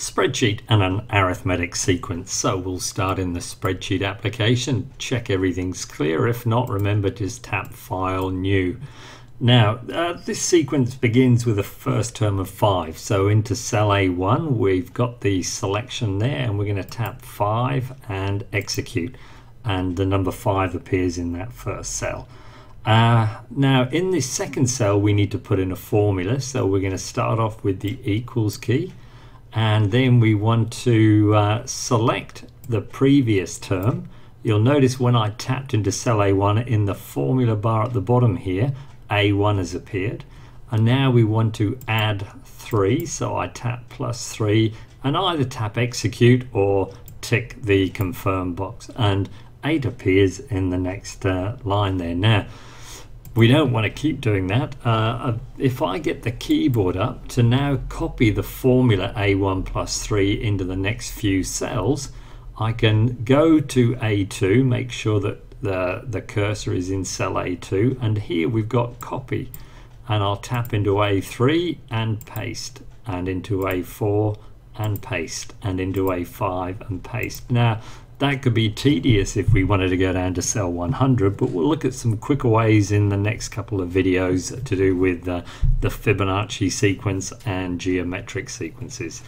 spreadsheet and an arithmetic sequence. So we'll start in the spreadsheet application, check everything's clear. If not, remember just tap File, New. Now, uh, this sequence begins with a first term of 5. So into cell A1, we've got the selection there, and we're going to tap 5 and execute. And the number 5 appears in that first cell. Uh, now, in this second cell, we need to put in a formula. So we're going to start off with the equals key and then we want to uh, select the previous term. You'll notice when I tapped into cell A1 in the formula bar at the bottom here, A1 has appeared. And now we want to add 3, so I tap plus 3 and either tap execute or tick the confirm box and 8 appears in the next uh, line there. Now, we don't want to keep doing that. Uh, uh, if I get the keyboard up to now copy the formula A1 plus 3 into the next few cells, I can go to A2, make sure that the, the cursor is in cell A2, and here we've got copy. And I'll tap into A3 and paste, and into A4 and paste, and into A5 and paste. Now, that could be tedious if we wanted to go down to cell 100, but we'll look at some quicker ways in the next couple of videos to do with uh, the Fibonacci sequence and geometric sequences.